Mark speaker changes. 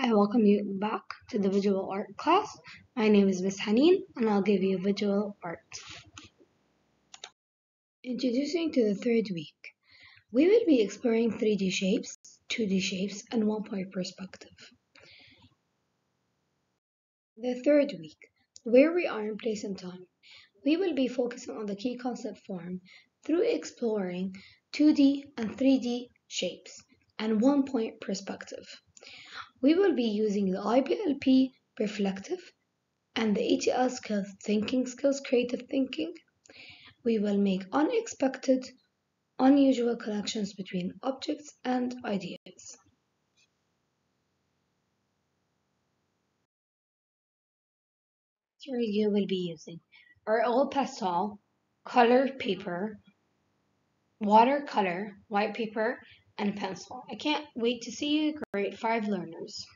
Speaker 1: I welcome you back to the visual art class. My name is Miss Haneen and I'll give you visual art. Introducing to the third week. We will be exploring 3D shapes, 2D shapes, and one-point perspective. The third week, where we are in place and time. We will be focusing on the key concept form through exploring 2D and 3D shapes and one-point perspective. We will be using the IBLP reflective and the ATL skills thinking skills creative thinking. We will make unexpected, unusual connections between objects and ideas. You will be using are oil pastel, colored paper, watercolor, white paper, and a pencil. I can't wait to see you grade 5 learners.